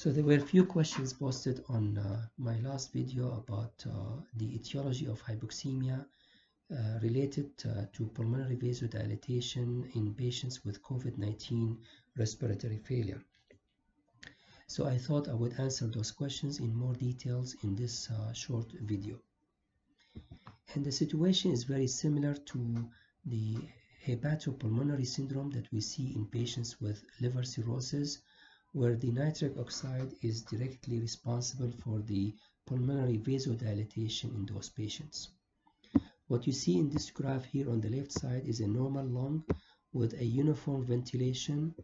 So there were a few questions posted on uh, my last video about uh, the etiology of hypoxemia uh, related uh, to pulmonary vasodilatation in patients with COVID-19 respiratory failure. So I thought I would answer those questions in more details in this uh, short video. And the situation is very similar to the hepatopulmonary syndrome that we see in patients with liver cirrhosis where the nitric oxide is directly responsible for the pulmonary vasodilatation in those patients. What you see in this graph here on the left side is a normal lung with a uniform ventilation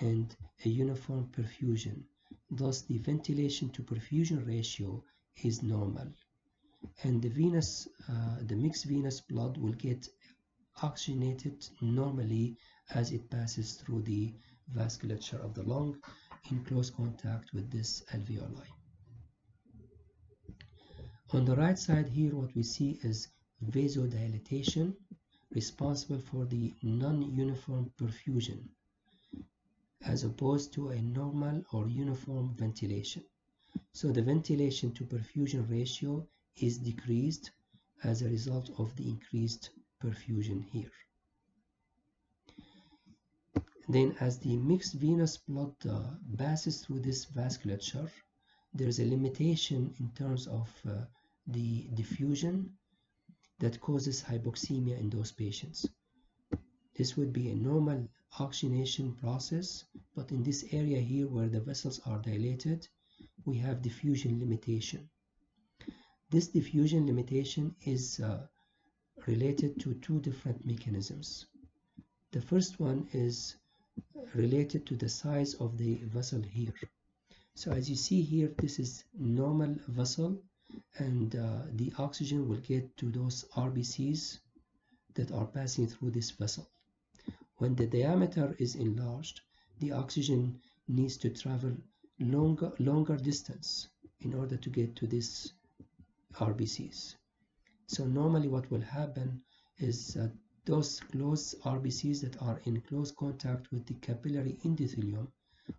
and a uniform perfusion. Thus, the ventilation to perfusion ratio is normal. And the venous, uh, the mixed venous blood will get oxygenated normally as it passes through the vasculature of the lung in close contact with this alveoli. On the right side here, what we see is vasodilatation responsible for the non-uniform perfusion as opposed to a normal or uniform ventilation. So the ventilation to perfusion ratio is decreased as a result of the increased perfusion here. Then as the mixed venous blood uh, passes through this vasculature, there is a limitation in terms of uh, the diffusion that causes hypoxemia in those patients. This would be a normal oxygenation process, but in this area here where the vessels are dilated, we have diffusion limitation. This diffusion limitation is uh, related to two different mechanisms. The first one is related to the size of the vessel here. So as you see here, this is normal vessel and uh, the oxygen will get to those RBCs that are passing through this vessel. When the diameter is enlarged, the oxygen needs to travel longer, longer distance in order to get to these RBCs. So normally what will happen is that those close RBCs that are in close contact with the capillary endothelium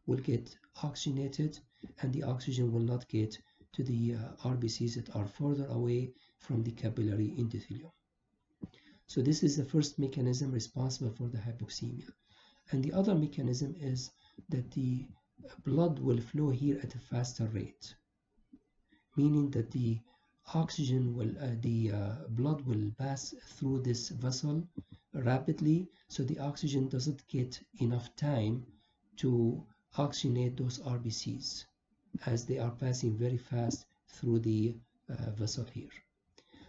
will get oxygenated and the oxygen will not get to the uh, RBCs that are further away from the capillary endothelium. So this is the first mechanism responsible for the hypoxemia. And the other mechanism is that the blood will flow here at a faster rate, meaning that the oxygen will, uh, the uh, blood will pass through this vessel rapidly, so the oxygen doesn't get enough time to oxygenate those RBCs as they are passing very fast through the uh, vessel here.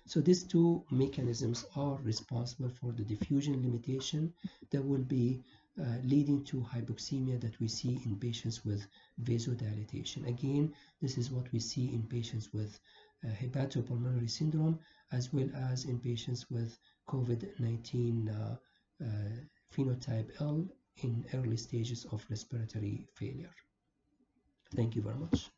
So these two mechanisms are responsible for the diffusion limitation that will be uh, leading to hypoxemia that we see in patients with vasodilatation. Again, this is what we see in patients with uh, hepatopulmonary syndrome as well as in patients with COVID-19 uh, uh, phenotype L in early stages of respiratory failure. Thank you very much.